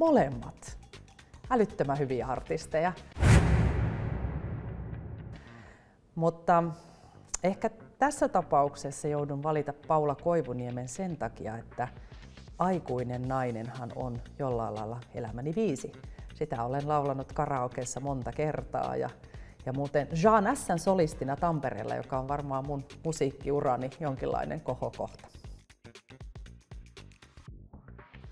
molemmat. Älyttömän hyviä artisteja. Mutta ehkä tässä tapauksessa joudun valita Paula Koivuniemen sen takia, että aikuinen nainenhan on jollain lailla elämäni viisi. Sitä olen laulanut karaokeessa monta kertaa ja, ja muuten Jean S:n solistina Tampereella, joka on varmaan mun musiikkiurani jonkinlainen kohokohta.